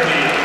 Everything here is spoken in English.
Academy.